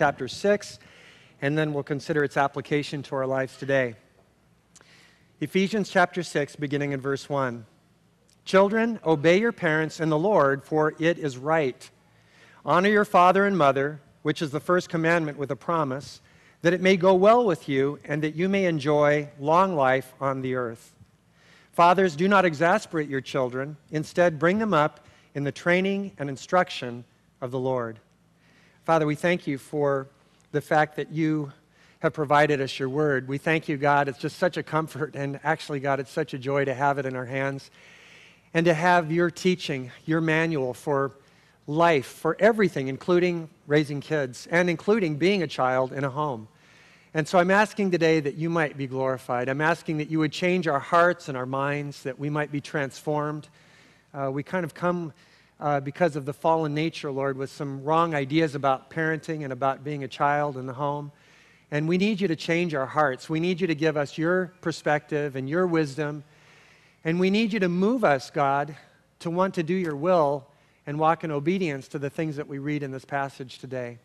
chapter 6, and then we'll consider its application to our lives today. Ephesians chapter 6, beginning in verse 1. Children, obey your parents in the Lord, for it is right. Honor your father and mother, which is the first commandment with a promise, that it may go well with you and that you may enjoy long life on the earth. Fathers, do not exasperate your children. Instead, bring them up in the training and instruction of the Lord. Father, we thank you for the fact that you have provided us your word. We thank you, God. It's just such a comfort. And actually, God, it's such a joy to have it in our hands and to have your teaching, your manual for life, for everything, including raising kids and including being a child in a home. And so I'm asking today that you might be glorified. I'm asking that you would change our hearts and our minds, that we might be transformed. Uh, we kind of come uh, because of the fallen nature, Lord, with some wrong ideas about parenting and about being a child in the home. And we need you to change our hearts. We need you to give us your perspective and your wisdom. And we need you to move us, God, to want to do your will and walk in obedience to the things that we read in this passage today.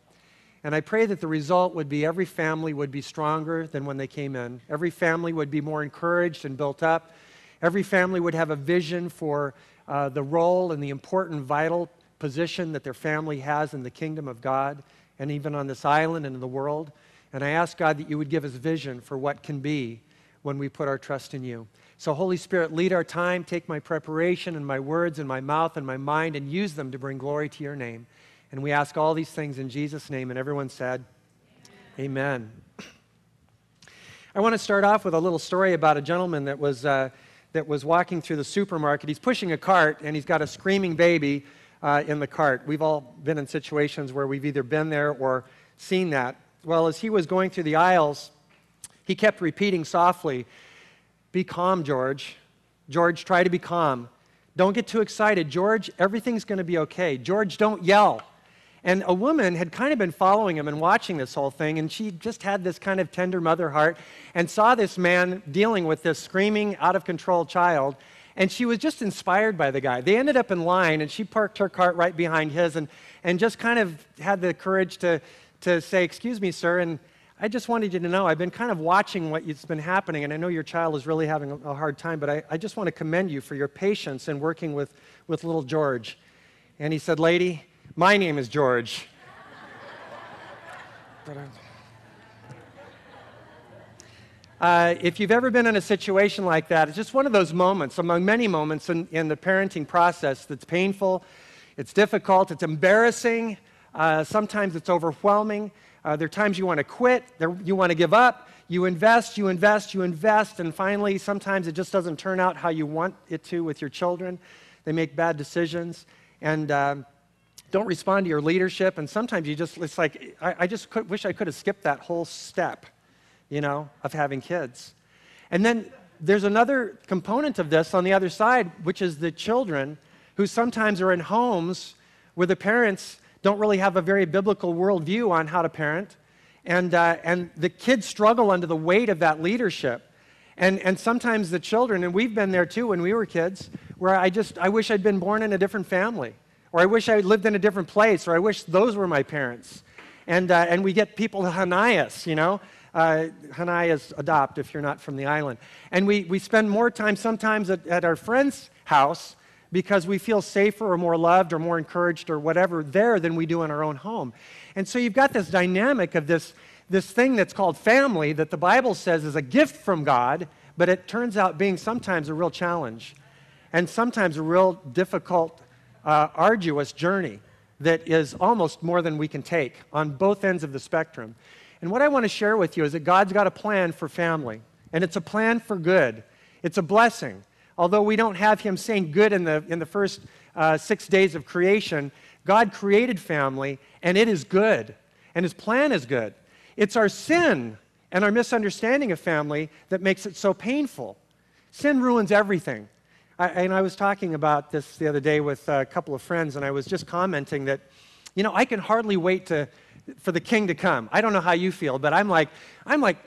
And I pray that the result would be every family would be stronger than when they came in. Every family would be more encouraged and built up. Every family would have a vision for uh, the role and the important, vital position that their family has in the kingdom of God and even on this island and in the world. And I ask God that you would give us vision for what can be when we put our trust in you. So, Holy Spirit, lead our time. Take my preparation and my words and my mouth and my mind and use them to bring glory to your name. And we ask all these things in Jesus' name. And everyone said, Amen. Amen. I want to start off with a little story about a gentleman that was, uh, that was walking through the supermarket. He's pushing a cart and he's got a screaming baby uh, in the cart. We've all been in situations where we've either been there or seen that. Well, as he was going through the aisles, he kept repeating softly, Be calm, George. George, try to be calm. Don't get too excited. George, everything's going to be okay. George, don't yell. And a woman had kind of been following him and watching this whole thing, and she just had this kind of tender mother heart and saw this man dealing with this screaming, out of control child. And she was just inspired by the guy. They ended up in line, and she parked her cart right behind his and, and just kind of had the courage to, to say, Excuse me, sir. And I just wanted you to know I've been kind of watching what's been happening, and I know your child is really having a hard time, but I, I just want to commend you for your patience in working with, with little George. And he said, Lady, my name is George. Uh, if you've ever been in a situation like that, it's just one of those moments among many moments in, in the parenting process that's painful, it's difficult, it's embarrassing, uh, sometimes it's overwhelming. Uh, there are times you want to quit, there, you want to give up, you invest, you invest, you invest, and finally, sometimes it just doesn't turn out how you want it to with your children. They make bad decisions. And um, don't respond to your leadership. And sometimes you just, it's like, I, I just could, wish I could have skipped that whole step, you know, of having kids. And then there's another component of this on the other side, which is the children who sometimes are in homes where the parents don't really have a very biblical worldview on how to parent. And, uh, and the kids struggle under the weight of that leadership. And, and sometimes the children, and we've been there too when we were kids, where I just, I wish I'd been born in a different family or I wish I lived in a different place, or I wish those were my parents. And, uh, and we get people Hanayas, you know. Uh, Hanayas adopt if you're not from the island. And we, we spend more time sometimes at, at our friend's house because we feel safer or more loved or more encouraged or whatever there than we do in our own home. And so you've got this dynamic of this, this thing that's called family that the Bible says is a gift from God, but it turns out being sometimes a real challenge and sometimes a real difficult uh, arduous journey that is almost more than we can take on both ends of the spectrum. And what I want to share with you is that God's got a plan for family, and it's a plan for good. It's a blessing. Although we don't have Him saying good in the, in the first uh, six days of creation, God created family, and it is good, and His plan is good. It's our sin and our misunderstanding of family that makes it so painful. Sin ruins everything. I, and I was talking about this the other day with a couple of friends, and I was just commenting that, you know, I can hardly wait to, for the king to come. I don't know how you feel, but I'm like, I'm like,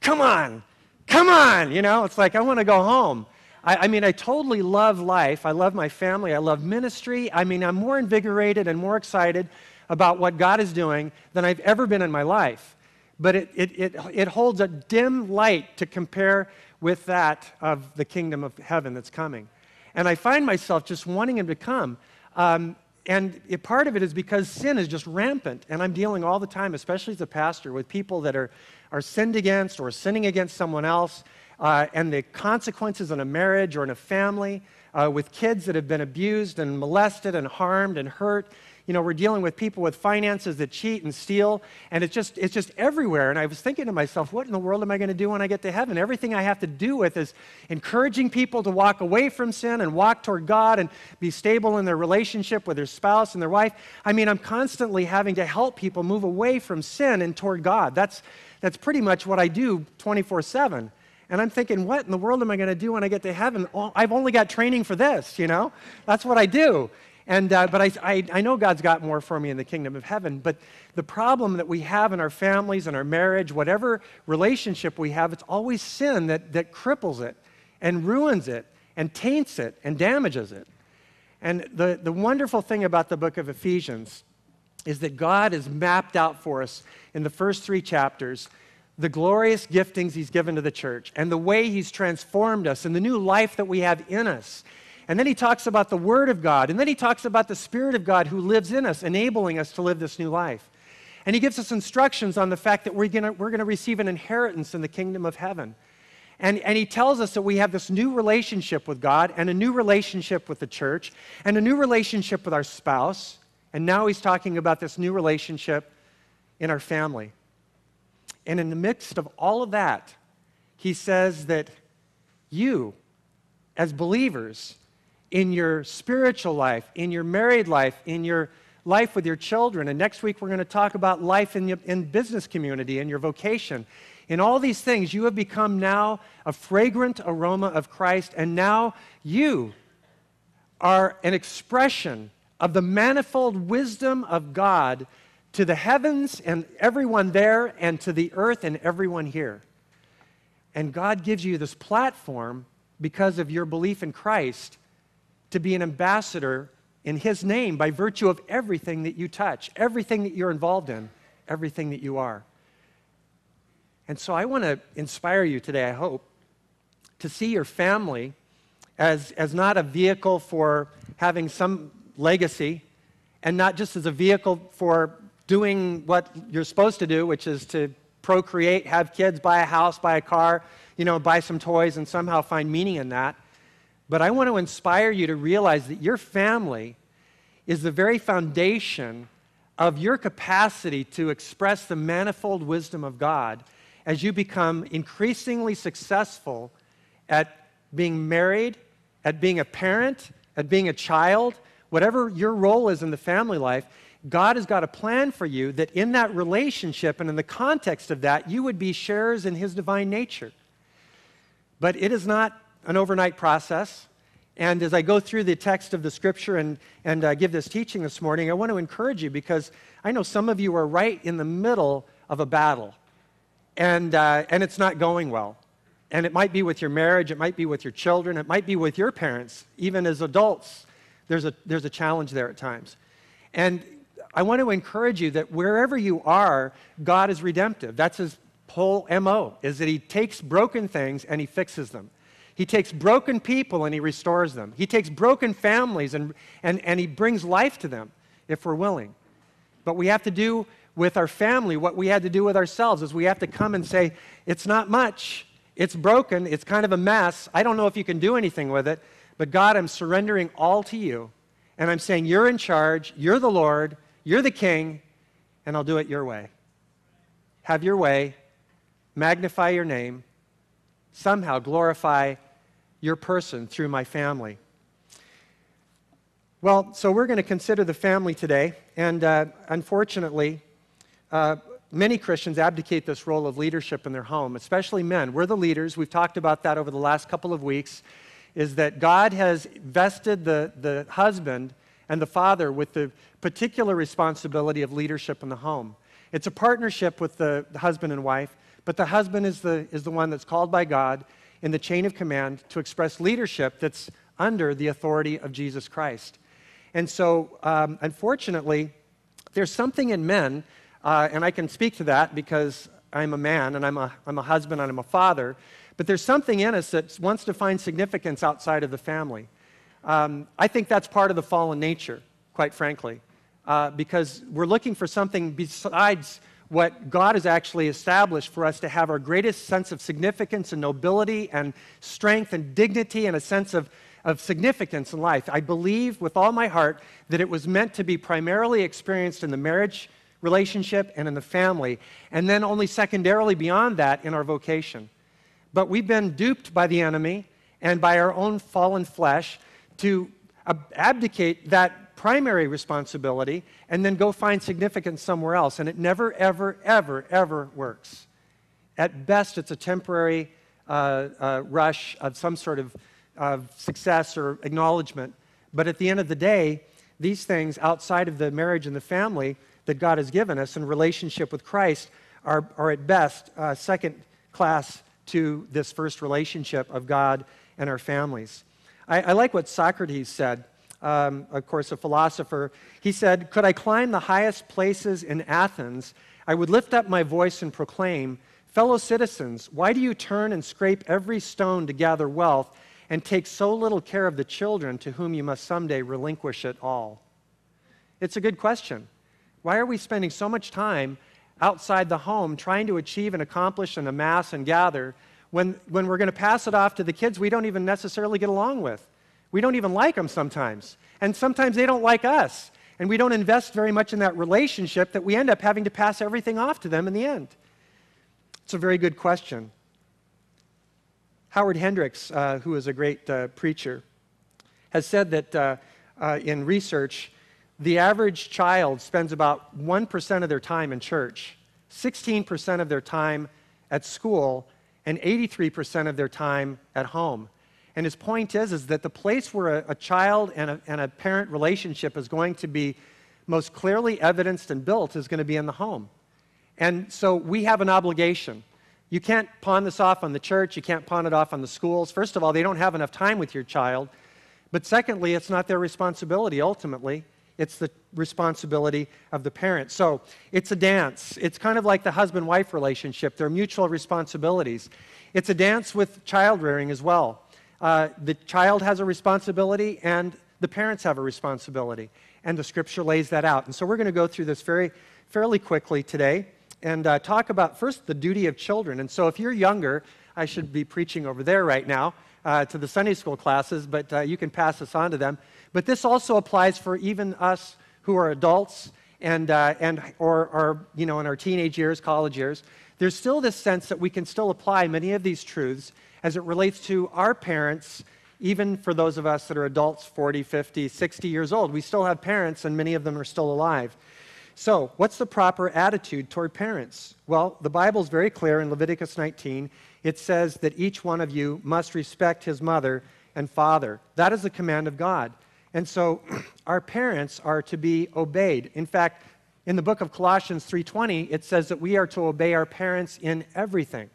come on, come on, you know, it's like I want to go home. I, I, mean, I totally love life. I love my family. I love ministry. I mean, I'm more invigorated and more excited about what God is doing than I've ever been in my life. But it, it, it, it holds a dim light to compare with that of the kingdom of heaven that's coming. And I find myself just wanting him to come. Um, and it, part of it is because sin is just rampant. And I'm dealing all the time, especially as a pastor, with people that are, are sinned against or sinning against someone else. Uh, and the consequences in a marriage or in a family, uh, with kids that have been abused and molested and harmed and hurt you know, we're dealing with people with finances that cheat and steal, and it's just, it's just everywhere. And I was thinking to myself, what in the world am I going to do when I get to heaven? Everything I have to do with is encouraging people to walk away from sin and walk toward God and be stable in their relationship with their spouse and their wife. I mean, I'm constantly having to help people move away from sin and toward God. That's, that's pretty much what I do 24 7. And I'm thinking, what in the world am I going to do when I get to heaven? Oh, I've only got training for this, you know? That's what I do. And, uh, but I, I, I, know God's got more for me in the kingdom of heaven. But the problem that we have in our families and our marriage, whatever relationship we have, it's always sin that, that cripples it and ruins it and taints it and damages it. And the, the wonderful thing about the book of Ephesians is that God has mapped out for us in the first three chapters the glorious giftings He's given to the church and the way He's transformed us and the new life that we have in us and then he talks about the Word of God. And then he talks about the Spirit of God who lives in us, enabling us to live this new life. And he gives us instructions on the fact that we're going we're to receive an inheritance in the kingdom of heaven. And, and he tells us that we have this new relationship with God and a new relationship with the church and a new relationship with our spouse. And now he's talking about this new relationship in our family. And in the midst of all of that, he says that you, as believers, in your spiritual life, in your married life, in your life with your children. And next week, we're going to talk about life in, your, in business community and your vocation. In all these things, you have become now a fragrant aroma of Christ, and now you are an expression of the manifold wisdom of God to the heavens and everyone there, and to the earth and everyone here. And God gives you this platform because of your belief in Christ to be an ambassador in His name by virtue of everything that you touch, everything that you're involved in, everything that you are. And so I want to inspire you today, I hope, to see your family as, as not a vehicle for having some legacy and not just as a vehicle for doing what you're supposed to do, which is to procreate, have kids, buy a house, buy a car, you know, buy some toys, and somehow find meaning in that. But I want to inspire you to realize that your family is the very foundation of your capacity to express the manifold wisdom of God as you become increasingly successful at being married, at being a parent, at being a child, whatever your role is in the family life. God has got a plan for you that in that relationship and in the context of that, you would be sharers in His divine nature. But it is not an overnight process. And as I go through the text of the scripture and, and uh, give this teaching this morning, I want to encourage you because I know some of you are right in the middle of a battle and, uh, and it's not going well. And it might be with your marriage, it might be with your children, it might be with your parents, even as adults. There's a, there's a challenge there at times. And I want to encourage you that wherever you are, God is redemptive. That's his whole MO, is that he takes broken things and he fixes them. He takes broken people and he restores them. He takes broken families and, and, and he brings life to them if we're willing. But we have to do with our family what we had to do with ourselves is we have to come and say, it's not much. It's broken. It's kind of a mess. I don't know if you can do anything with it. But God, I'm surrendering all to you. And I'm saying, You're in charge. You're the Lord. You're the King. And I'll do it your way. Have your way. Magnify your name. Somehow glorify your person through my family. Well, so we're going to consider the family today, and uh, unfortunately, uh, many Christians abdicate this role of leadership in their home, especially men. We're the leaders. We've talked about that over the last couple of weeks. Is that God has vested the, the husband and the father with the particular responsibility of leadership in the home. It's a partnership with the, the husband and wife, but the husband is the, is the one that's called by God in the chain of command to express leadership that's under the authority of Jesus Christ. And so, um, unfortunately, there's something in men, uh, and I can speak to that because I'm a man and I'm a, I'm a husband and I'm a father, but there's something in us that wants to find significance outside of the family. Um, I think that's part of the fallen nature, quite frankly, uh, because we're looking for something besides what God has actually established for us to have our greatest sense of significance and nobility and strength and dignity and a sense of, of significance in life. I believe with all my heart that it was meant to be primarily experienced in the marriage relationship and in the family, and then only secondarily beyond that in our vocation. But we've been duped by the enemy and by our own fallen flesh to abdicate that primary responsibility and then go find significance somewhere else. And it never, ever, ever, ever works. At best, it's a temporary uh, uh, rush of some sort of, success or acknowledgement. But at the end of the day, these things outside of the marriage and the family that God has given us in relationship with Christ are, are at best uh, second class to this first relationship of God and our families. I, I like what Socrates said, um, of course, a philosopher. He said, Could I climb the highest places in Athens, I would lift up my voice and proclaim, Fellow citizens, why do you turn and scrape every stone to gather wealth and take so little care of the children to whom you must someday relinquish it all? It's a good question. Why are we spending so much time outside the home trying to achieve and accomplish and amass and gather when, when we're going to pass it off to the kids we don't even necessarily get along with. We don't even like them sometimes. And sometimes they don't like us. And we don't invest very much in that relationship that we end up having to pass everything off to them in the end. It's a very good question. Howard Hendricks, uh, who is a great uh, preacher, has said that uh, uh in research, the average child spends about 1% of their time in church, 16% of their time at school, and 83% of their time at home. And his point is, is that the place where a, a child and a, and a parent relationship is going to be most clearly evidenced and built is going to be in the home. And so we have an obligation. You can't pawn this off on the church, you can't pawn it off on the schools. First of all, they don't have enough time with your child. But secondly, it's not their responsibility ultimately. It's the responsibility of the parent. So it's a dance. It's kind of like the husband wife relationship, they're mutual responsibilities. It's a dance with child rearing as well. Uh, the child has a responsibility, and the parents have a responsibility. And the scripture lays that out. And so we're going to go through this very, fairly quickly today and uh, talk about first the duty of children. And so if you're younger, I should be preaching over there right now uh, to the Sunday school classes, but uh, you can pass this on to them. But this also applies for even us who are adults and, uh, and or, or, you know, in our teenage years, college years. There's still this sense that we can still apply many of these truths as it relates to our parents, even for those of us that are adults 40, 50, 60 years old. We still have parents, and many of them are still alive. So, what's the proper attitude toward parents? Well, the Bible is very clear in Leviticus 19. It says that each one of you must respect his mother and father. That is the command of God. And so our parents are to be obeyed. In fact, in the book of Colossians 3:20, it says that we are to obey our parents in everything.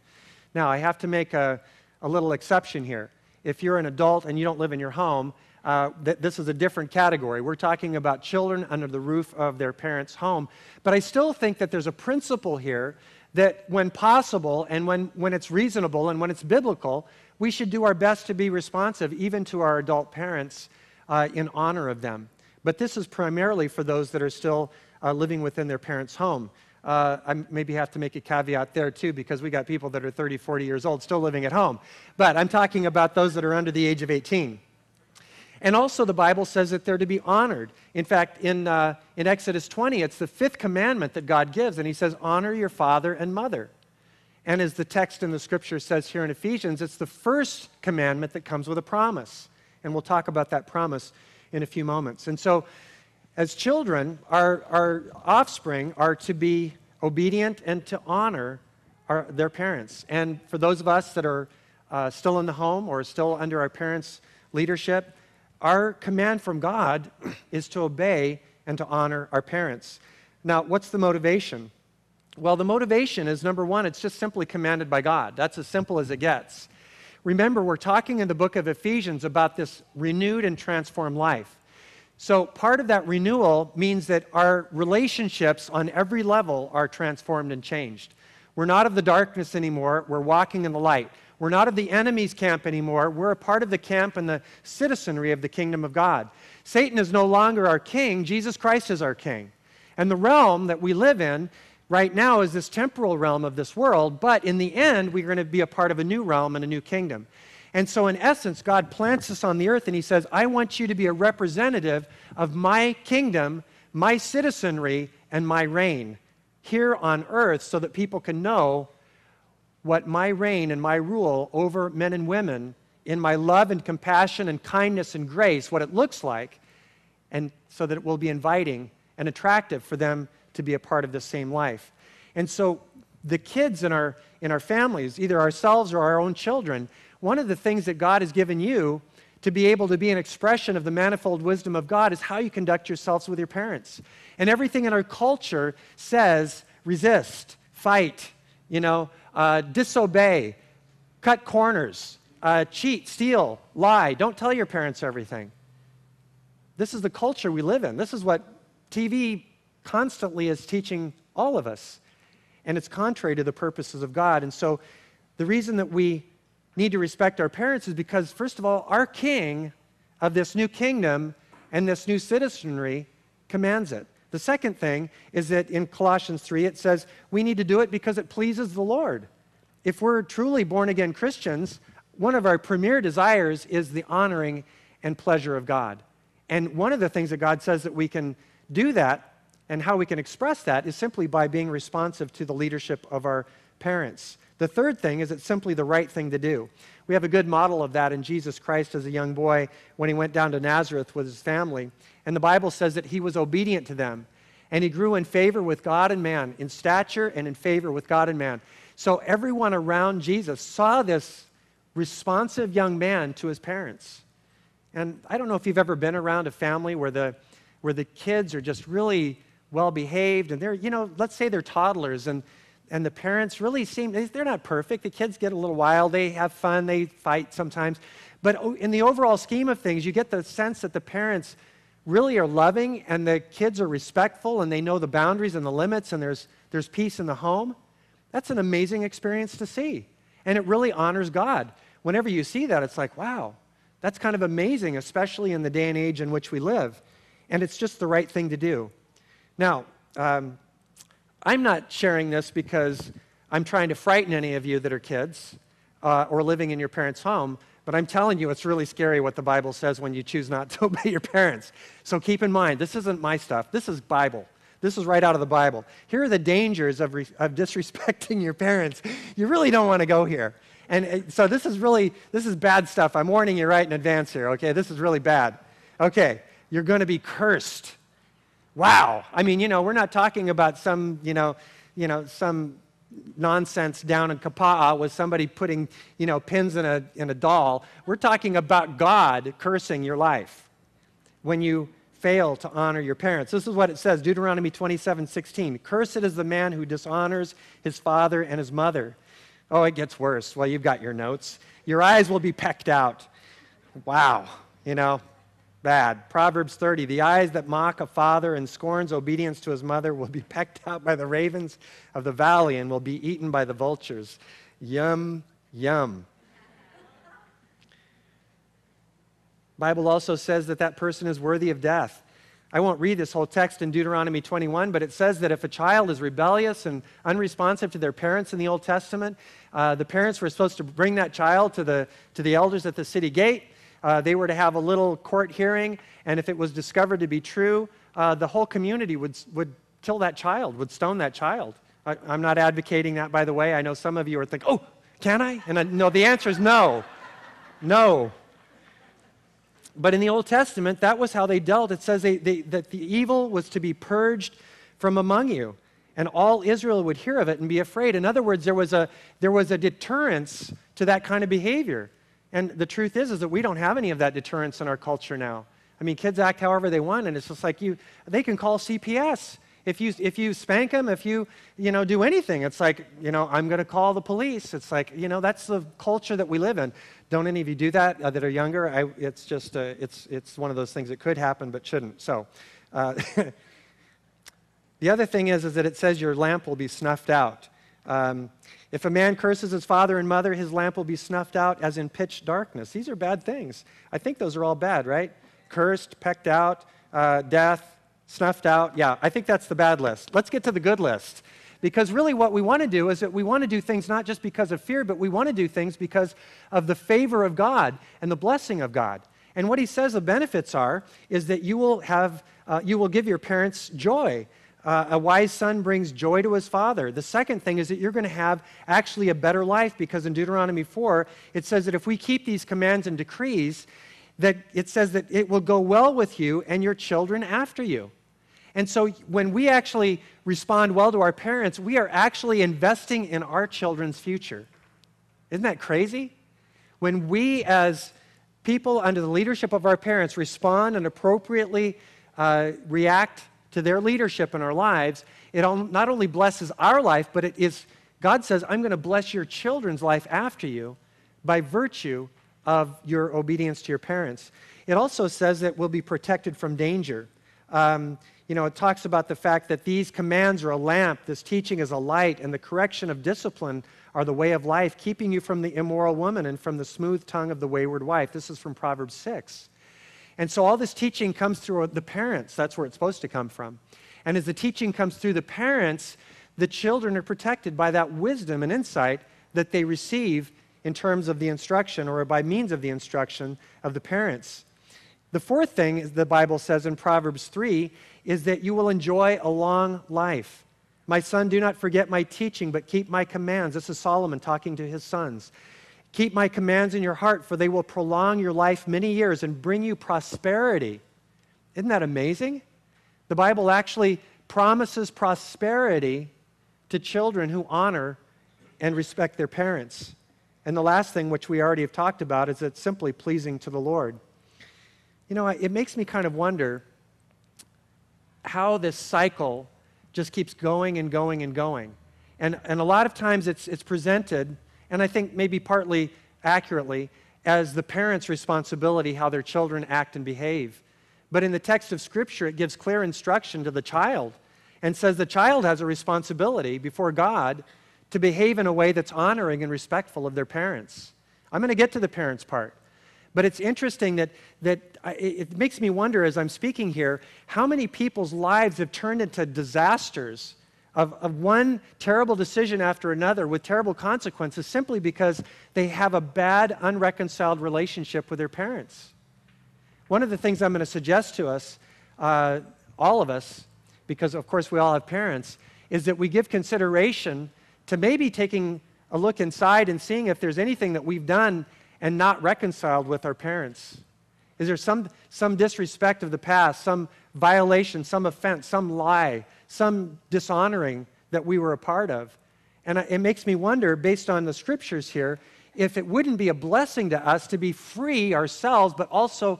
Now, I have to make a, a little exception here. If you're an adult and you don't live in your home, uh, th- this is a different category. We're talking about children under the roof of their parents' home. But I still think that there's a principle here that when possible and when, when it's reasonable and when it's biblical, we should do our best to be responsive even to our adult parents uh, in honor of them. But this is primarily for those that are still uh, living within their parents' home. Uh, I maybe have to make a caveat there too, because we got people that are 30, 40 years old still living at home. But I'm talking about those that are under the age of 18. And also, the Bible says that they're to be honored. In fact, in, uh, in Exodus 20, it's the fifth commandment that God gives, and He says, Honor your father and mother. And as the text in the scripture says here in Ephesians, it's the first commandment that comes with a promise. And we'll talk about that promise in a few moments. And so, as children, our, our offspring are to be obedient and to honor our, their parents. And for those of us that are uh, still in the home or still under our parents' leadership, our command from God is to obey and to honor our parents. Now, what's the motivation? Well, the motivation is number one, it's just simply commanded by God. That's as simple as it gets. Remember, we're talking in the book of Ephesians about this renewed and transformed life. So, part of that renewal means that our relationships on every level are transformed and changed. We're not of the darkness anymore, we're walking in the light. We're not of the enemy's camp anymore, we're a part of the camp and the citizenry of the kingdom of God. Satan is no longer our king, Jesus Christ is our king. And the realm that we live in right now is this temporal realm of this world, but in the end, we're going to be a part of a new realm and a new kingdom. And so, in essence, God plants us on the earth and He says, I want you to be a representative of my kingdom, my citizenry, and my reign here on earth so that people can know what my reign and my rule over men and women in my love and compassion and kindness and grace, what it looks like, and so that it will be inviting and attractive for them to be a part of the same life. And so the kids in our, in our families, either ourselves or our own children, one of the things that God has given you to be able to be an expression of the manifold wisdom of God is how you conduct yourselves with your parents. And everything in our culture says resist, fight, you know, uh, disobey, cut corners, uh, cheat, steal, lie. Don't tell your parents everything. This is the culture we live in. This is what TV constantly is teaching all of us. And it's contrary to the purposes of God. And so the reason that we need to respect our parents is because, first of all, our king of this new kingdom and this new citizenry commands it. The second thing is that in Colossians 3, it says we need to do it because it pleases the Lord. If we're truly born again Christians, one of our premier desires is the honoring and pleasure of God. And one of the things that God says that we can do that and how we can express that is simply by being responsive to the leadership of our parents. The third thing is it's simply the right thing to do. We have a good model of that in Jesus Christ as a young boy when he went down to Nazareth with his family. And the Bible says that he was obedient to them. And he grew in favor with God and man, in stature and in favor with God and man. So everyone around Jesus saw this responsive young man to his parents. And I don't know if you've ever been around a family where the, where the kids are just really well behaved and they're, you know, let's say they're toddlers and, and the parents really seem, they're not perfect. The kids get a little wild, they have fun, they fight sometimes. But in the overall scheme of things, you get the sense that the parents really are loving and the kids are respectful and they know the boundaries and the limits and there's, there's peace in the home. That's an amazing experience to see. And it really honors God. Whenever you see that, it's like, wow, that's kind of amazing, especially in the day and age in which we live. And it's just the right thing to do. Now, um, I'm not sharing this because I'm trying to frighten any of you that are kids uh, or living in your parents' home, but I'm telling you, it's really scary what the Bible says when you choose not to obey your parents. So keep in mind, this isn't my stuff, this is Bible. This is right out of the Bible. Here are the dangers of, re- of disrespecting your parents. You really don't want to go here. And uh, so this is really, this is bad stuff. I'm warning you right in advance here, okay? This is really bad. Okay, you're going to be cursed. Wow. I mean, you know, we're not talking about some, you know, you know, some nonsense down in Kapa'a with somebody putting, you know, pins in a, in a doll. We're talking about God cursing your life when you fail to honor your parents. This is what it says Deuteronomy 27 16. Cursed is the man who dishonors his father and his mother. Oh, it gets worse. Well, you've got your notes. Your eyes will be pecked out. Wow, you know, bad. Proverbs 30 The eyes that mock a father and scorns obedience to his mother will be pecked out by the ravens of the valley and will be eaten by the vultures. Yum, yum. Bible also says that that person is worthy of death. I won't read this whole text in Deuteronomy 21, but it says that if a child is rebellious and unresponsive to their parents in the Old Testament, uh, the parents were supposed to bring that child to the, to the elders at the city gate. Uh, they were to have a little court hearing, and if it was discovered to be true, uh, the whole community would, would kill that child, would stone that child. I, am not advocating that, by the way. I know some of you are thinking, oh, can I? And I, no, the answer is no. No. But in the Old Testament, that was how they dealt. It says they, they, that the evil was to be purged from among you, and all Israel would hear of it and be afraid. In other words, there was a, there was a deterrence to that kind of behavior. And the truth is, is that we don't have any of that deterrence in our culture now. I mean, kids act however they want, and it's just like you, they can call CPS If you, if you spank them, if you, you know, do anything, it's like, you know, I'm going to call the police. It's like, you know, that's the culture that we live in. Don't any of you do that uh, that are younger? I, it's just, uh, it's, it's one of those things that could happen but shouldn't. So, uh, the other thing is, is that it says your lamp will be snuffed out. Um, if a man curses his father and mother, his lamp will be snuffed out as in pitch darkness. These are bad things. I think those are all bad, right? Cursed, pecked out, uh, death, snuffed out. Yeah, I think that's the bad list. Let's get to the good list. Because really, what we want to do is that we want to do things not just because of fear, but we want to do things because of the favor of God and the blessing of God. And what he says the benefits are is that you will have, uh, you will give your parents joy. Uh, a wise son brings joy to his father. The second thing is that you're going to have actually a better life because in Deuteronomy 4, it says that if we keep these commands and decrees, that it says that it will go well with you and your children after you. And so when we actually respond well to our parents, we are actually investing in our children's future. Isn't that crazy? When we, as people under the leadership of our parents, respond and appropriately uh, react to their leadership in our lives, it not only blesses our life, but it is, God says, I'm going to bless your children's life after you by virtue of your obedience to your parents. It also says that we'll be protected from danger. Um, you know, it talks about the fact that these commands are a lamp, this teaching is a light, and the correction of discipline are the way of life, keeping you from the immoral woman and from the smooth tongue of the wayward wife. This is from Proverbs 6. And so all this teaching comes through the parents. That's where it's supposed to come from. And as the teaching comes through the parents, the children are protected by that wisdom and insight that they receive in terms of the instruction or by means of the instruction of the parents. The fourth thing is the Bible says in Proverbs 3 is that you will enjoy a long life. My son, do not forget my teaching, but keep my commands. This is Solomon talking to his sons. Keep my commands in your heart, for they will prolong your life many years and bring you prosperity. Isn't that amazing? The Bible actually promises prosperity to children who honor and respect their parents. And the last thing, which we already have talked about, is it's simply pleasing to the Lord. You know, it makes me kind of wonder how this cycle just keeps going and going and going. And, and a lot of times it's, it's presented, and I think maybe partly accurately, as the parent's responsibility how their children act and behave. But in the text of Scripture, it gives clear instruction to the child and says the child has a responsibility before God to behave in a way that's honoring and respectful of their parents. I'm going to get to the parents part. But it's interesting that, that I, it makes me wonder as I'm speaking here how many people's lives have turned into disasters of, of one terrible decision after another with terrible consequences simply because they have a bad, unreconciled relationship with their parents. One of the things I'm going to suggest to us, uh, all of us, because of course we all have parents, is that we give consideration to maybe taking a look inside and seeing if there's anything that we've done and not reconciled with our parents? Is there some, some disrespect of the past, some violation, some offense, some lie, some dishonoring that we were a part of? And it makes me wonder, based on the scriptures here, if it wouldn't be a blessing to us to be free ourselves, but also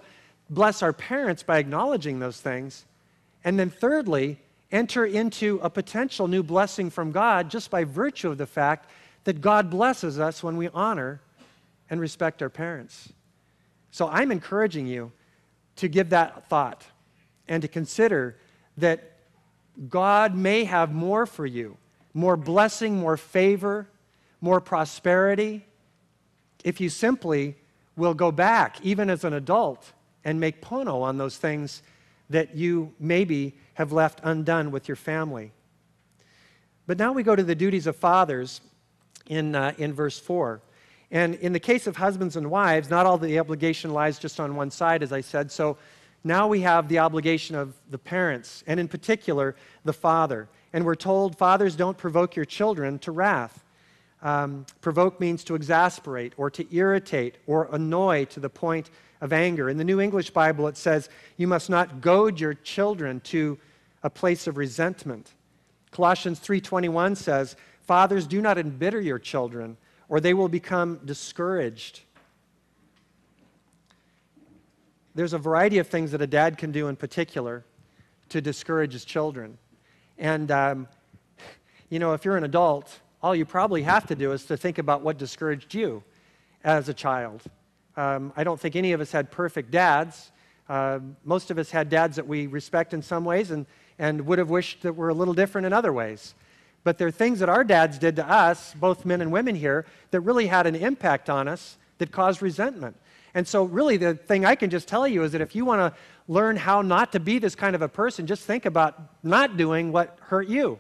bless our parents by acknowledging those things. And then, thirdly, enter into a potential new blessing from God just by virtue of the fact that God blesses us when we honor and respect our parents. So I'm encouraging you to give that thought and to consider that God may have more for you more blessing, more favor, more prosperity if you simply will go back, even as an adult, and make pono on those things that you maybe have left undone with your family. But now we go to the duties of fathers in, uh, in verse 4. And in the case of husbands and wives, not all the obligation lies just on one side, as I said. So now we have the obligation of the parents, and in particular, the father. And we're told, fathers, don't provoke your children to wrath. Um, provoke means to exasperate or to irritate or annoy to the point of anger. In the New English Bible, it says, you must not goad your children to a place of resentment. Colossians 3:21 says, "Fathers, do not embitter your children, or they will become discouraged. There's a variety of things that a dad can do in particular to discourage his children. And, um, you know, if you're an adult, all you probably have to do is to think about what discouraged you as a child. Um, I don't think any of us had perfect dads. Uh, most of us had dads that we respect in some ways and, and would have wished that were a little different in other ways. But there are things that our dads did to us, both men and women here, that really had an impact on us that caused resentment. And so, really, the thing I can just tell you is that if you want to learn how not to be this kind of a person, just think about not doing what hurt you.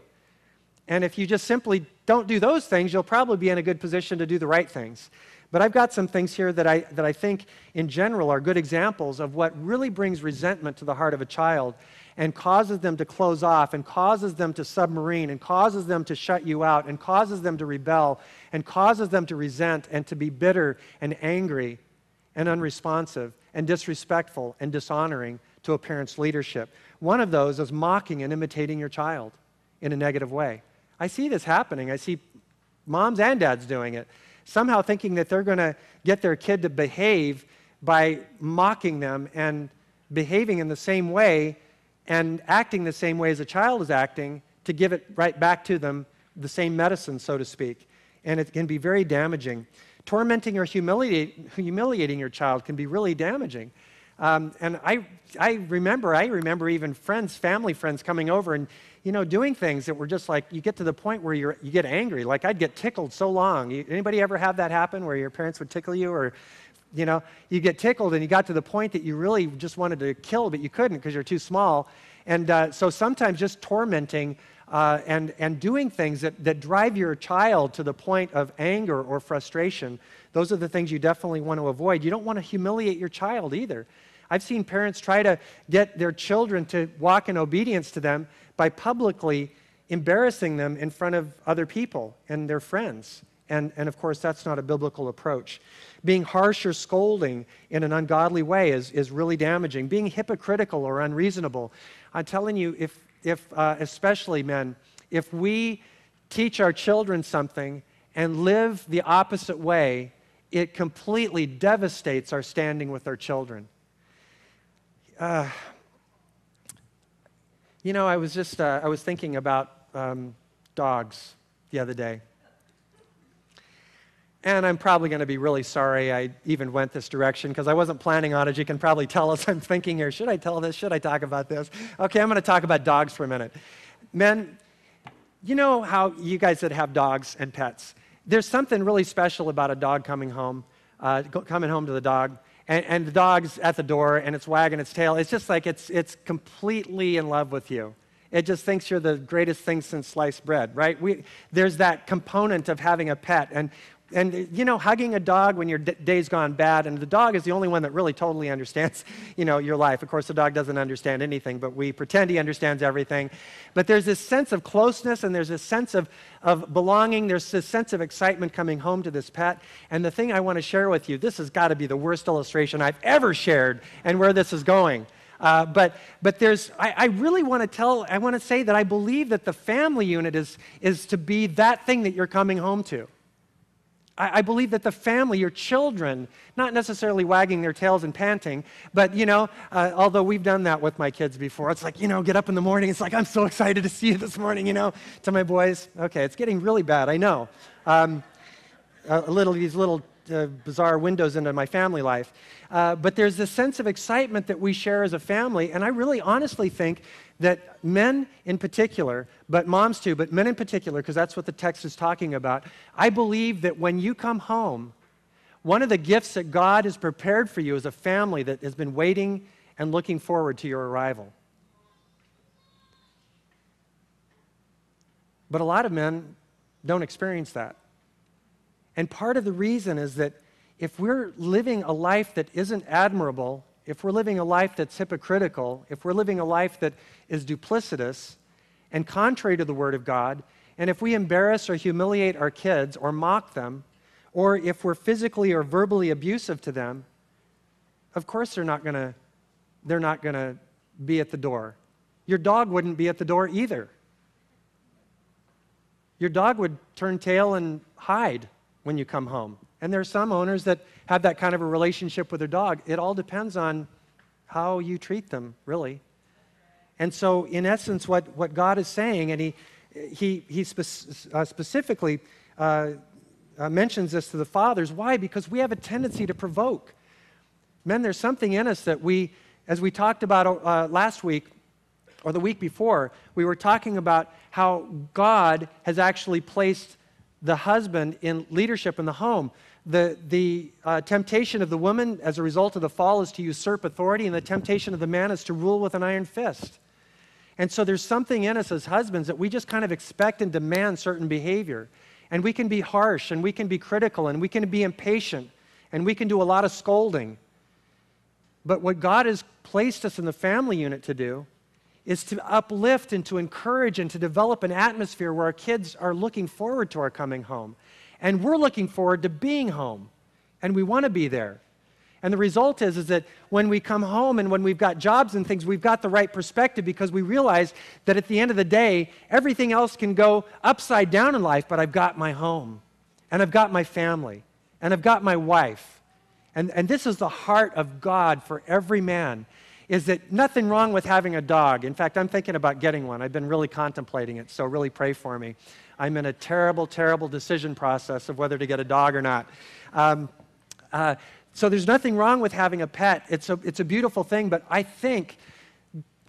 And if you just simply don't do those things, you'll probably be in a good position to do the right things. But I've got some things here that I, that I think, in general, are good examples of what really brings resentment to the heart of a child and causes them to close off and causes them to submarine and causes them to shut you out and causes them to rebel and causes them to resent and to be bitter and angry and unresponsive and disrespectful and dishonoring to a parent's leadership. One of those is mocking and imitating your child in a negative way. I see this happening. I see moms and dads doing it, somehow thinking that they're going to get their kid to behave by mocking them and behaving in the same way and acting the same way as a child is acting to give it right back to them, the same medicine, so to speak. And it can be very damaging. Tormenting or humiliate, humiliating your child can be really damaging. Um, and I, I remember, I remember even friends, family friends coming over and, you know, doing things that were just like, you get to the point where you're, you get angry. Like I'd get tickled so long. You, anybody ever have that happen where your parents would tickle you or, you know, you get tickled and you got to the point that you really just wanted to kill, but you couldn't because you're too small. And uh, so sometimes just tormenting uh, and, and doing things that, that drive your child to the point of anger or frustration, those are the things you definitely want to avoid. You don't want to humiliate your child either. I've seen parents try to get their children to walk in obedience to them by publicly embarrassing them in front of other people and their friends. And, and of course, that's not a biblical approach. Being harsh or scolding in an ungodly way is, is really damaging. Being hypocritical or unreasonable. I'm telling you, if, if uh, especially men, if we teach our children something and live the opposite way, it completely devastates our standing with our children. Uh, you know, I was just uh, I was thinking about um, dogs the other day. And I'm probably going to be really sorry I even went this direction because I wasn't planning on it. You can probably tell as I'm thinking here should I tell this? Should I talk about this? Okay, I'm going to talk about dogs for a minute. Men, you know how you guys that have dogs and pets, there's something really special about a dog coming home, uh, coming home to the dog. And, and the dog's at the door and it's wagging its tail. It's just like it's, it's completely in love with you it just thinks you're the greatest thing since sliced bread, right? We, there's that component of having a pet. And and you know hugging a dog when your d- day's gone bad and the dog is the only one that really totally understands you know your life. Of course the dog doesn't understand anything but we pretend he understands everything. But there's this sense of closeness and there's this sense of, of belonging. There's this sense of excitement coming home to this pet. And the thing i want to share with you this has got to be the worst illustration i've ever shared and where this is going. Uh, but, but there's, I, I really want to tell, I want to say that I believe that the family unit is, is to be that thing that you're coming home to. I, I believe that the family, your children, not necessarily wagging their tails and panting, but, you know, uh, although we've done that with my kids before, it's like, you know, get up in the morning, it's like, I'm so excited to see you this morning, you know, to my boys. Okay, it's getting really bad, I know. Um, a little, these little uh, bizarre windows into my family life. Uh, but there's this sense of excitement that we share as a family, and I really honestly think that men in particular, but moms too, but men in particular, because that's what the text is talking about, I believe that when you come home, one of the gifts that God has prepared for you is a family that has been waiting and looking forward to your arrival. But a lot of men don't experience that. And part of the reason is that if we're living a life that isn't admirable if we're living a life that's hypocritical, if we're living a life that is duplicitous and contrary to the Word of God, and if we embarrass or humiliate our kids or mock them, or if we're physically or verbally abusive to them, of course they're not going to they're not going to be at the door. Your dog wouldn't be at the door either. Your dog would turn tail and hide when you come home. And there are some owners that have that kind of a relationship with their dog. It all depends on how you treat them, really. And so, in essence, what, what God is saying, and he, he, he spe- uh, specifically uh, uh, mentions this to the fathers. Why? Because we have a tendency to provoke. Men, there's something in us that we, as we talked about uh, last week or the week before, we were talking about how God has actually placed the husband in leadership in the home. The, the uh, temptation of the woman as a result of the fall is to usurp authority, and the temptation of the man is to rule with an iron fist. And so there's something in us as husbands that we just kind of expect and demand certain behavior. And we can be harsh, and we can be critical, and we can be impatient, and we can do a lot of scolding. But what God has placed us in the family unit to do is to uplift and to encourage and to develop an atmosphere where our kids are looking forward to our coming home. And we're looking forward to being home, and we want to be there. And the result is, is that when we come home and when we've got jobs and things, we've got the right perspective because we realize that at the end of the day, everything else can go upside down in life, but I've got my home, and I've got my family, and I've got my wife. And, and this is the heart of God for every man is that nothing wrong with having a dog. In fact, I'm thinking about getting one. I've been really contemplating it, so really pray for me. I'm in a terrible, terrible decision process of whether to get a dog or not. Um, uh, so there's nothing wrong with having a pet. It's a, it's a beautiful thing, but I think,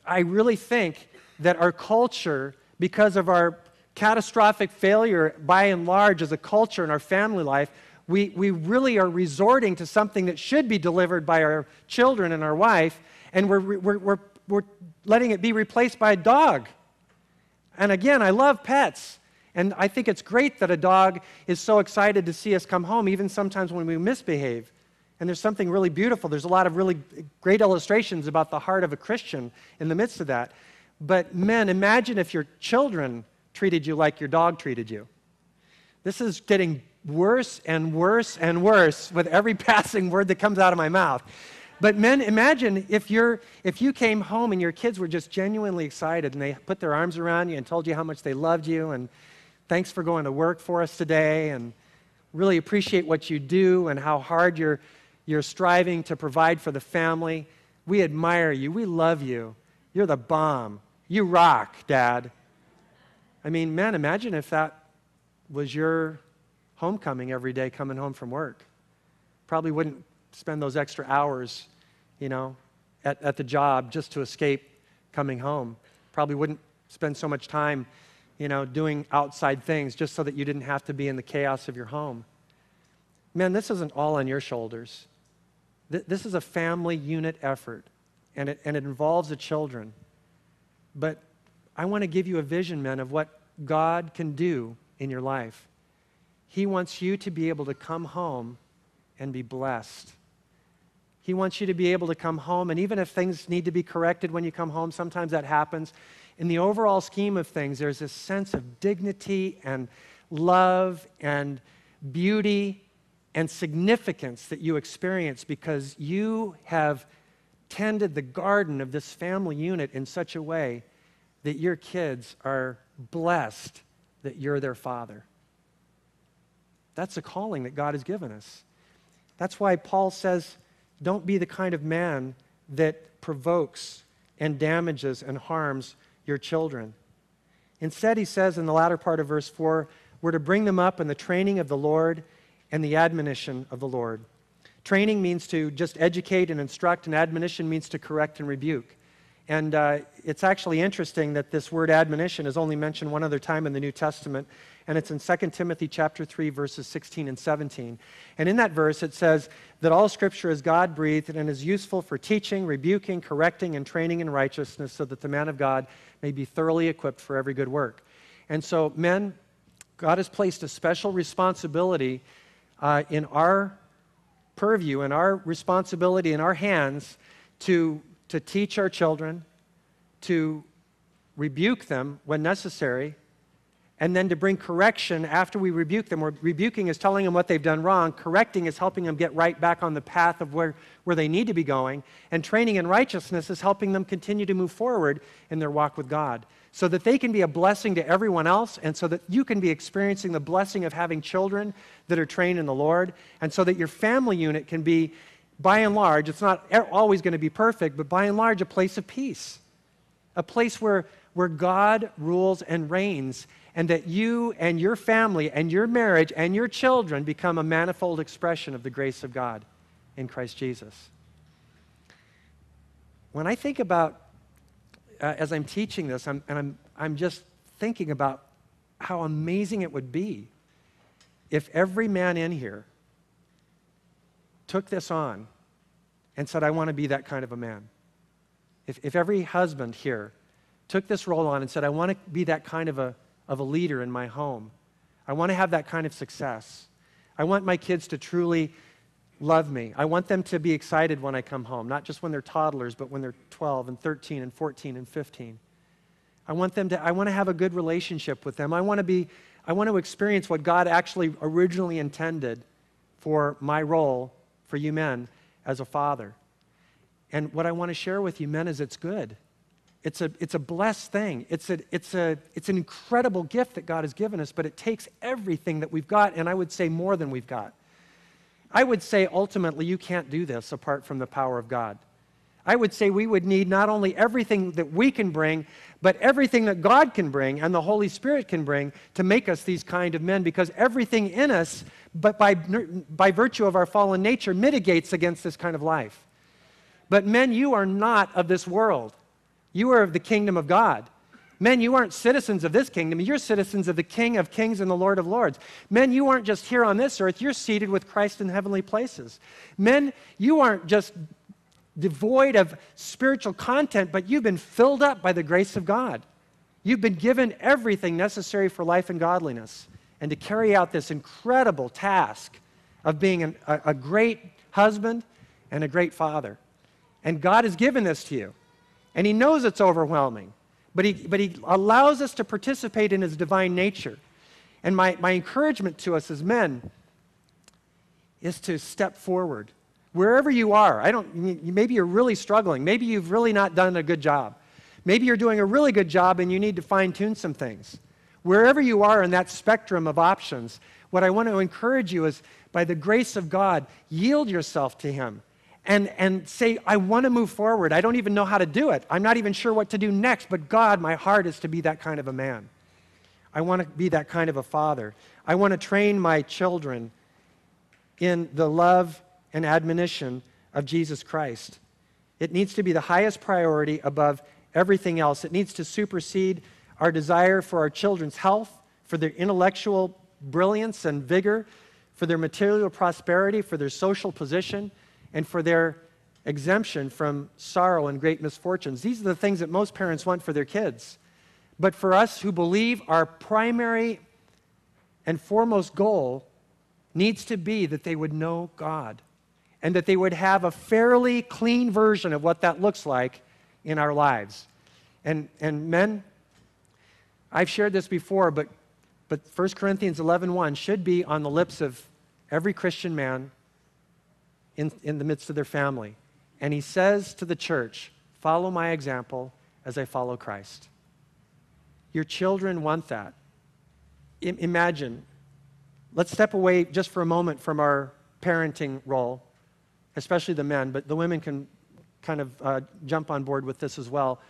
I really think that our culture, because of our catastrophic failure by and large as a culture in our family life, we, we really are resorting to something that should be delivered by our children and our wife, and we're, we're, we're, we're letting it be replaced by a dog. And again, I love pets. And I think it's great that a dog is so excited to see us come home, even sometimes when we misbehave. And there's something really beautiful. There's a lot of really great illustrations about the heart of a Christian in the midst of that. But men, imagine if your children treated you like your dog treated you. This is getting worse and worse and worse with every passing word that comes out of my mouth. But men, imagine if, you're, if you came home and your kids were just genuinely excited and they put their arms around you and told you how much they loved you and thanks for going to work for us today and really appreciate what you do and how hard you're you're striving to provide for the family. We admire you. We love you. You're the bomb. You rock, Dad. I mean, man, imagine if that was your homecoming every day coming home from work. Probably wouldn't spend those extra hours, you know, at, at the job just to escape coming home. Probably wouldn't spend so much time, you know, doing outside things just so that you didn't have to be in the chaos of your home. Man, this isn't all on your shoulders. Th- this is a family unit effort, and it, and it involves the children. But I want to give you a vision, men, of what God can do in your life. He wants you to be able to come home and be blessed. He wants you to be able to come home, and even if things need to be corrected when you come home, sometimes that happens. In the overall scheme of things, there's this sense of dignity and love and beauty and significance that you experience because you have tended the garden of this family unit in such a way that your kids are blessed that you're their father. That's a calling that God has given us. That's why Paul says, don't be the kind of man that provokes and damages and harms your children. Instead, he says in the latter part of verse 4, we're to bring them up in the training of the Lord and the admonition of the Lord. Training means to just educate and instruct, and admonition means to correct and rebuke. And uh, it's actually interesting that this word admonition is only mentioned one other time in the New Testament, and it's in 2 Timothy chapter 3, verses 16 and 17. And in that verse, it says that all scripture is God breathed and is useful for teaching, rebuking, correcting, and training in righteousness, so that the man of God may be thoroughly equipped for every good work. And so, men, God has placed a special responsibility uh, in our purview and our responsibility in our hands to, to teach our children, to rebuke them when necessary, and then to bring correction after we rebuke them. rebuking is telling them what they've done wrong, correcting is helping them get right back on the path of where, where they need to be going, and training in righteousness is helping them continue to move forward in their walk with God so that they can be a blessing to everyone else and so that you can be experiencing the blessing of having children that are trained in the Lord and so that your family unit can be, by and large, it's not always going to be perfect, but by and large, a place of peace. a place where, where God rules and reigns, and that you and your family and your marriage and your children become a manifold expression of the grace of God in Christ Jesus. When I think about, uh, as I'm teaching this, I'm, and I'm, I'm just thinking about how amazing it would be if every man in here took this on and said, I want to be that kind of a man. If, if every husband here took this role on and said, I want to be that kind of a, of a leader in my home, I want to have that kind of success. I want my kids to truly love me. I want them to be excited when I come home, not just when they're toddlers, but when they're 12 and 13 and 14 and 15. I want them to I want to have a good relationship with them. I want to be I want to experience what God actually originally intended for my role for you men as a father. And what I want to share with you men is it's good. It's a, it's a blessed thing. It's, a, it's, a, it's an incredible gift that God has given us, but it takes everything that we've got, and I would say more than we've got. I would say ultimately you can't do this apart from the power of God. I would say we would need not only everything that we can bring, but everything that God can bring and the Holy Spirit can bring to make us these kind of men, because everything in us, but by, by virtue of our fallen nature, mitigates against this kind of life. But men, you are not of this world. You are of the kingdom of God. Men, you aren't citizens of this kingdom. You're citizens of the King of kings and the Lord of lords. Men, you aren't just here on this earth. You're seated with Christ in heavenly places. Men, you aren't just devoid of spiritual content, but you've been filled up by the grace of God. You've been given everything necessary for life and godliness and to carry out this incredible task of being an, a, a great husband and a great father. And God has given this to you. And He knows it's overwhelming, but He, but he allows us to participate in His divine nature. And my, my encouragement to us as men is to step forward wherever you are, I don't, maybe you're really struggling. Maybe you've really not done a good job. Maybe you're doing a really good job and you need to fine tune some things. Wherever you are in that spectrum of options, what I want to encourage you is by the grace of God, yield yourself to Him and, and say, I want to move forward. I don't even know how to do it. I'm not even sure what to do next, but God, my heart is to be that kind of a man. I want to be that kind of a father. I want to train my children in the love and admonition of Jesus Christ. It needs to be the highest priority above everything else. It needs to supersede our desire for our children's health, for their intellectual brilliance and vigor, for their material prosperity, for their social position, and for their exemption from sorrow and great misfortunes. These are the things that most parents want for their kids. But for us who believe our primary and foremost goal needs to be that they would know God and that they would have a fairly clean version of what that looks like in our lives. And, and men, I've shared this before, but, but 1 Corinthians 11.1 should be on the lips of every Christian man in, in the midst of their family. And he says to the church, follow my example as I follow Christ. Your children want that. I, imagine, let's step away just for a moment from our parenting role especially the men, but the women can kind of uh, jump on board with this as well.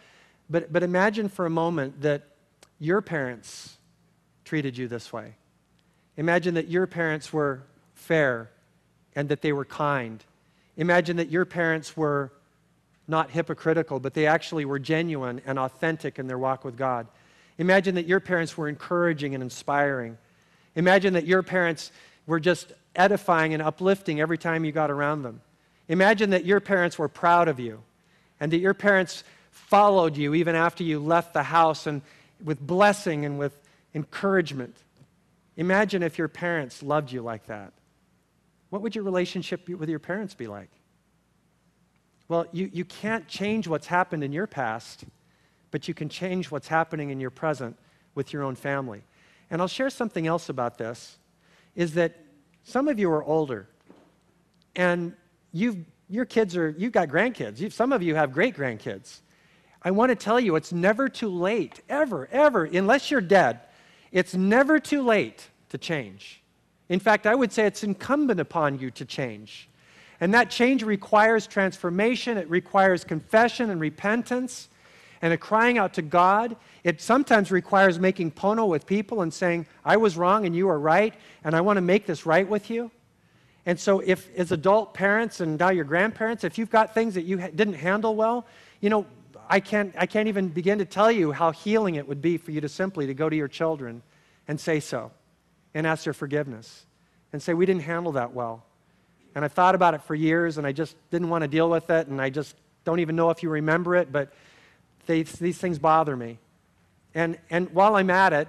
But, but imagine for a moment that your parents treated you this way. Imagine that your parents were fair and that they were kind. Imagine that your parents were not hypocritical, but they actually were genuine and authentic in their walk with God. Imagine that your parents were encouraging and inspiring. Imagine that your parents were just edifying and uplifting every time you got around them. Imagine that your parents were proud of you and that your parents followed you even after you left the house and with blessing and with encouragement. Imagine if your parents loved you like that. What would your relationship with your parents be like? Well, you, you can't change what's happened in your past, but you can change what's happening in your present with your own family. And I'll share something else about this is that some of you are older and you've, your kids are, you've got grandkids. You've, some of you have great grandkids. I want to tell you, it's never too late, ever, ever, unless you're dead, it's never too late to change. In fact, I would say it's incumbent upon you to change. And that change requires transformation, it requires confession and repentance. and a crying out to God. It sometimes requires making pono with people and saying, I was wrong and you are right, and I want to make this right with you. And so, if as adult parents and now your grandparents, if you've got things that you ha- didn't handle well, you know, I can't, I can't even begin to tell you how healing it would be for you to simply to go to your children and say so and ask their forgiveness and say, we didn't handle that well. And I thought about it for years and I just didn't want to deal with it and I just don't even know if you remember it, but they, these things bother me. And, and while I'm at it,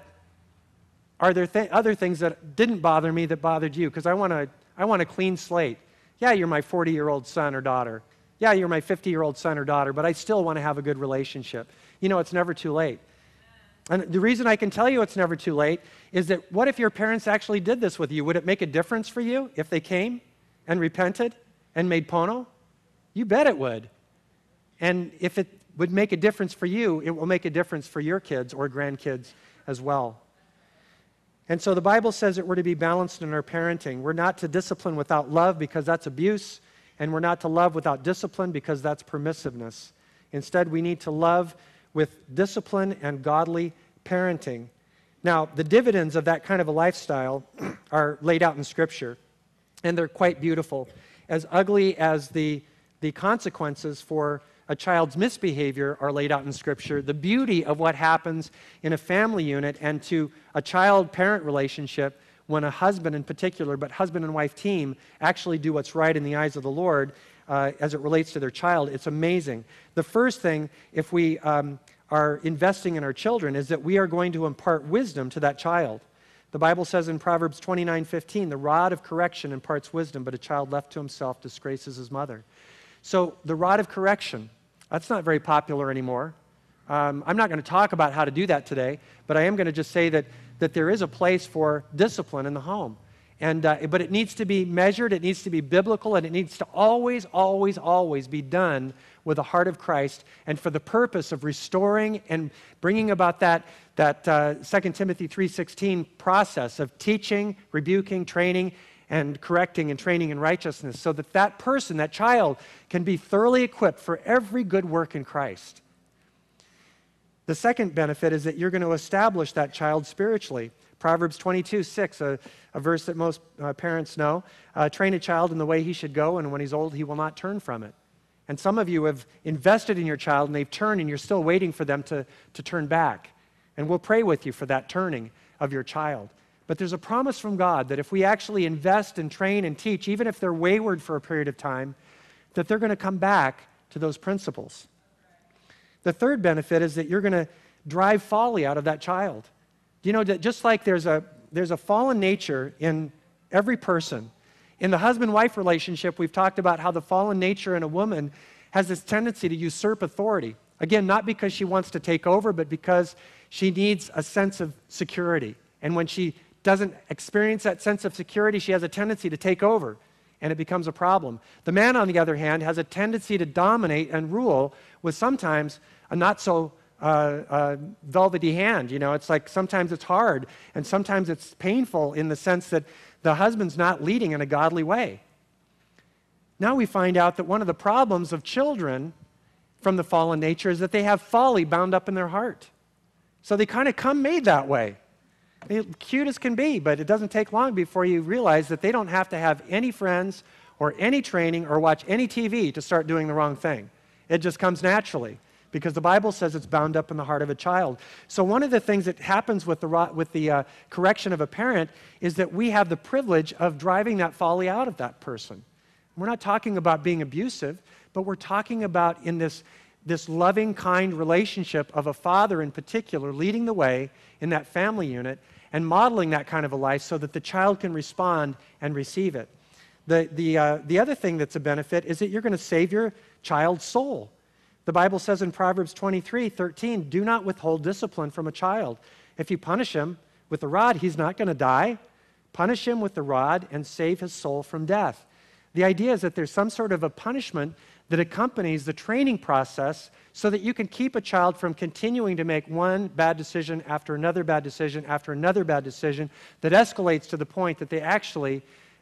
are there th- other things that didn't bother me that bothered you? Because I want to I want a clean slate. Yeah, you're my 40 year old son or daughter. Yeah, you're my 50 year old son or daughter, but I still want to have a good relationship. You know, it's never too late. And the reason I can tell you it's never too late is that what if your parents actually did this with you? Would it make a difference for you if they came and repented and made pono? You bet it would. And if it would make a difference for you, it will make a difference for your kids or grandkids as well. And so the Bible says that we're to be balanced in our parenting. We're not to discipline without love because that's abuse, and we're not to love without discipline because that's permissiveness. Instead, we need to love with discipline and godly parenting. Now, the dividends of that kind of a lifestyle are laid out in Scripture, and they're quite beautiful. As ugly as the, the consequences for a child's misbehavior are laid out in Scripture, the beauty of what happens in a family unit and to a child parent relationship when a husband in particular, but husband and wife team, actually do what's right in the eyes of the Lord uh, as it relates to their child. It's amazing. The first thing, if we um, are investing in our children, is that we are going to impart wisdom to that child. The Bible says in Proverbs 29 15, the rod of correction imparts wisdom, but a child left to himself disgraces his mother. So, the rod of correction, that's not very popular anymore. Um, I'm not going to talk about how to do that today, but I am going to just say that, that there is a place for discipline in the home. And, uh, but it needs to be measured, it needs to be biblical, and it needs to always, always, always be done with the heart of Christ and for the purpose of restoring and bringing about that, that uh, 2 Timothy 3.16 process of teaching, rebuking, training, and correcting and training in righteousness so that that person, that child, can be thoroughly equipped for every good work in Christ. The second benefit is that you're going to establish that child spiritually. Proverbs 22, 6, a, a verse that most uh, parents know. Uh, train a child in the way he should go, and when he's old, he will not turn from it. And some of you have invested in your child and they've turned, and you're still waiting for them to, to turn back. And we'll pray with you for that turning of your child. But there's a promise from God that if we actually invest and train and teach, even if they're wayward for a period of time, that they're going to come back to those principles. The third benefit is that you're going to drive folly out of that child. You know that just like there's a, there's a fallen nature in every person, in the husband wife relationship, we've talked about how the fallen nature in a woman has this tendency to usurp authority. Again, not because she wants to take over, but because she needs a sense of security. And when she doesn't experience that sense of security, she has a tendency to take over and it becomes a problem. The man, on the other hand, has a tendency to dominate and rule with sometimes a not so uh, uh, velvety hand. You know, it's like sometimes it's hard and sometimes it's painful in the sense that the husband's not leading in a godly way. Now we find out that one of the problems of children from the fallen nature is that they have folly bound up in their heart. So they kind of come made that way cute as can be, but it doesn't take long before you realize that they don't have to have any friends or any training or watch any TV to start doing the wrong thing. It just comes naturally because the Bible says it's bound up in the heart of a child. So, one of the things that happens with the, with the uh, correction of a parent is that we have the privilege of driving that folly out of that person. We're not talking about being abusive, but we're talking about in this, this loving, kind relationship of a father in particular leading the way in that family unit and modeling that kind of a life so that the child can respond and receive it. The, the, uh, the other thing that's a benefit is that you're going to save your child's soul. The Bible says in Proverbs 23 13, do not withhold discipline from a child. If you punish him with the rod, he's not going to die. Punish him with the rod and save his soul from death. The idea is that there's some sort of a punishment that accompanies the training process so that you can keep a child from continuing to make one bad decision after another bad decision after another bad decision that escalates to the point that they actually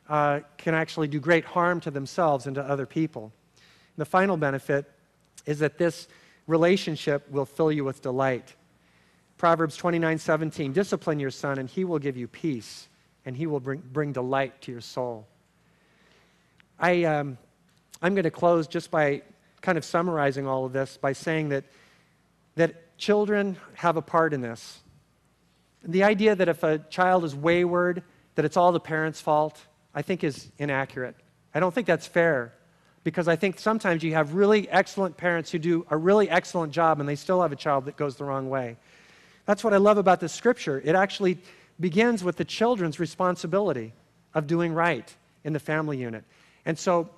uh, can actually do great harm to themselves and to other people. And the final benefit is that this relationship will fill you with delight. Proverbs 29 17, discipline your son, and he will give you peace, and he will bring, bring delight to your soul. I, um, I'm going to close just by kind of summarizing all of this by saying that, that children have a part in this. The idea that if a child is wayward, that it's all the parents' fault, I think is inaccurate. I don't think that's fair because I think sometimes you have really excellent parents who do a really excellent job and they still have a child that goes the wrong way. That's what I love about this scripture. It actually begins with the children's responsibility of doing right in the family unit. And so,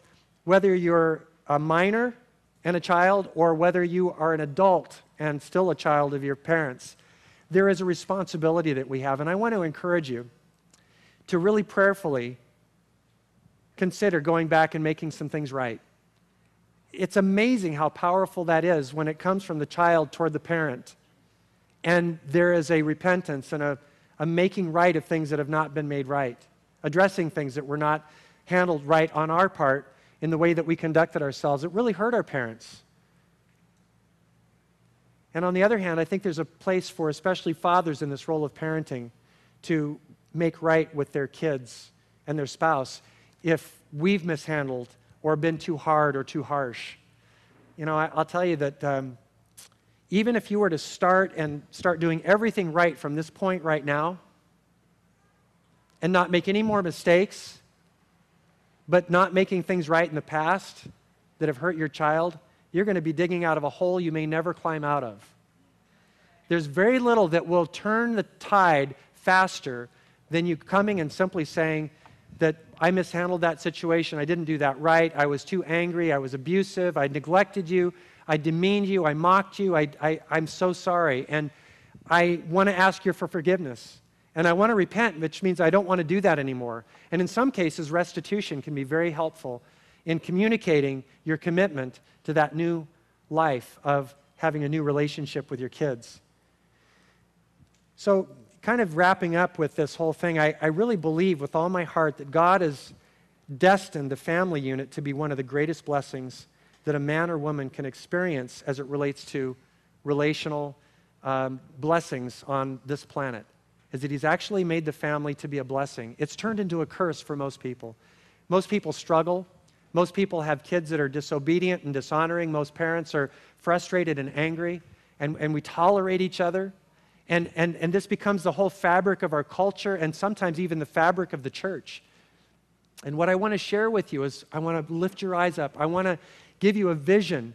whether you're a minor and a child or whether you are an adult and still a child of your parents, there is a responsibility that we have. And I want to encourage you to really prayerfully consider going back and making some things right. It's amazing how powerful that is when it comes from the child toward the parent. And there is a repentance and a, a making right of things that have not been made right, addressing things that were not handled right on our part in the way that we conducted ourselves. It really hurt our parents. And on the other hand, I think there's a place for especially fathers in this role of parenting to make right with their kids and their spouse if we've mishandled or been too hard or too harsh. You know, I, will tell you that um, even if you were to start and start doing everything right from this point right now and not make any more mistakes, but not making things right in the past that have hurt your child, you're going to be digging out of a hole you may never climb out of. There's very little that will turn the tide faster than you coming and simply saying, that I mishandled that situation. I didn't do that right. I was too angry. I was abusive. I neglected you. I demeaned you. I mocked you. I, I, I'm so sorry. And I want to ask you for forgiveness. And I want to repent, which means I don't want to do that anymore. And in some cases, restitution can be very helpful in communicating your commitment to that new life of having a new relationship with your kids. So, kind of wrapping up with this whole thing, I, I really believe with all my heart that God has destined the family unit to be one of the greatest blessings that a man or woman can experience as it relates to relational um, blessings on this planet. Is that He's actually made the family to be a blessing. It's turned into a curse for most people. Most people struggle. Most people have kids that are disobedient and dishonoring. Most parents are frustrated and angry, and, and we tolerate each other. And, and, and this becomes the whole fabric of our culture and sometimes even the fabric of the church. And what I want to share with you is I want to lift your eyes up. I want to give you a vision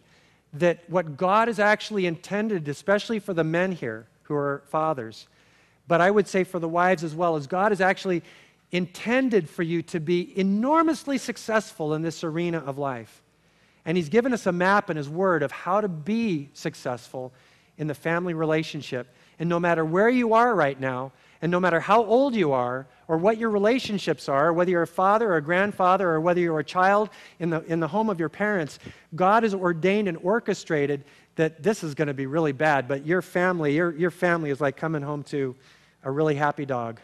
that what God has actually intended, especially for the men here who are fathers, but I would say for the wives as well, is God has actually intended for you to be enormously successful in this arena of life. And He's given us a map in His Word of how to be successful in the family relationship. And no matter where you are right now, and no matter how old you are, or what your relationships are, whether you're a father or a grandfather, or whether you're a child in the, in the home of your parents, God has ordained and orchestrated that this is going to be really bad, but your family, your, your family is like coming home to a really happy dog.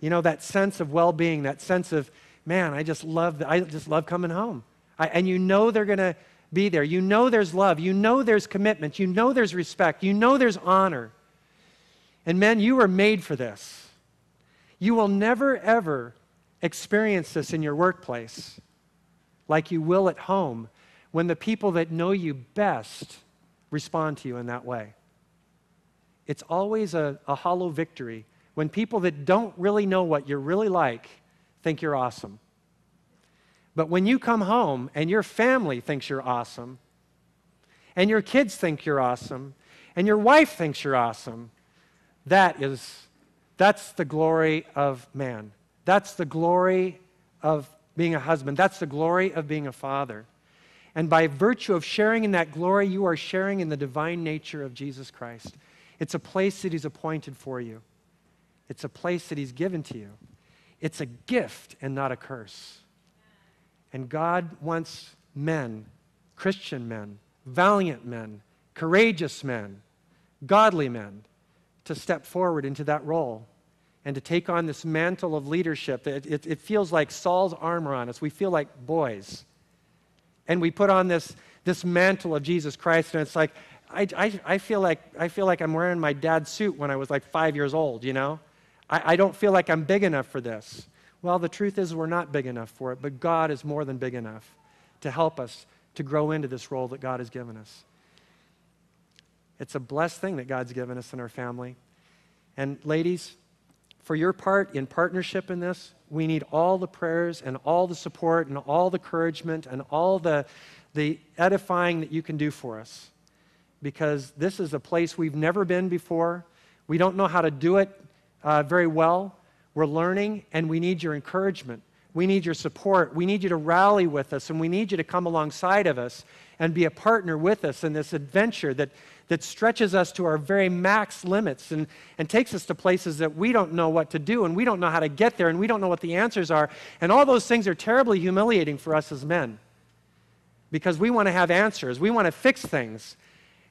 You know, that sense of well being, that sense of, man, I just love, I just love coming home. I, and you know they're going to be there. You know there's love. You know there's commitment. You know there's respect. You know there's honor. And men, you were made for this. You will never, ever experience this in your workplace like you will at home when the people that know you best respond to you in that way. It's always a, a hollow victory when people that don't really know what you're really like think you're awesome. But when you come home and your family thinks you're awesome, and your kids think you're awesome, and your wife thinks you're awesome, that is, that's the glory of man. That's the glory of being a husband. That's the glory of being a father. And by virtue of sharing in that glory, you are sharing in the divine nature of Jesus Christ. It's a place that He's appointed for you, it's a place that He's given to you. It's a gift and not a curse. And God wants men, Christian men, valiant men, courageous men, godly men, to step forward into that role and to take on this mantle of leadership. It, it, it, feels like Saul's armor on us. We feel like boys. And we put on this, this mantle of Jesus Christ, and it's like, I, I, I, feel like I feel like I'm wearing my dad's suit when I was like five years old, you know? I, I don't feel like I'm big enough for this. Well, the truth is, we're not big enough for it, but God is more than big enough to help us to grow into this role that God has given us. It's a blessed thing that God's given us in our family. And ladies, for your part in partnership in this, we need all the prayers and all the support and all the encouragement and all the, the edifying that you can do for us. Because this is a place we've never been before. We don't know how to do it uh, very well. We're learning, and we need your encouragement. We need your support. We need you to rally with us, and we need you to come alongside of us and be a partner with us in this adventure that, that stretches us to our very max limits and, and takes us to places that we don't know what to do, and we don't know how to get there, and we don't know what the answers are. And all those things are terribly humiliating for us as men because we want to have answers, we want to fix things.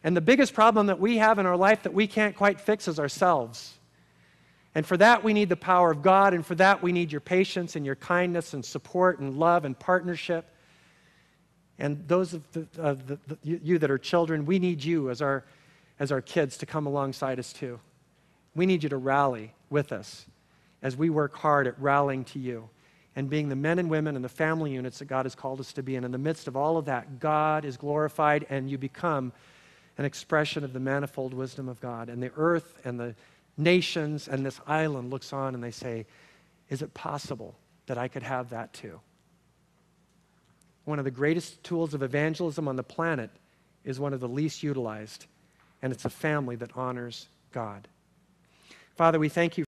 And the biggest problem that we have in our life that we can't quite fix is ourselves. And for that, we need the power of God. And for that, we need your patience and your kindness and support and love and partnership. And those of, the, the, the, you that are children, we need you as our, as our kids to come alongside us too. We need you to rally with us as we work hard at rallying to you and being the men and women and the family units that God has called us to be. And in the midst of all of that, God is glorified and you become an expression of the manifold wisdom of God. And the earth and the nations and this island looks on and they say, Is it possible that I could have that too? One of the greatest tools of evangelism on the planet is one of the least utilized, and it's a family that honors God. Father, we thank you.